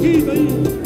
Keep daí.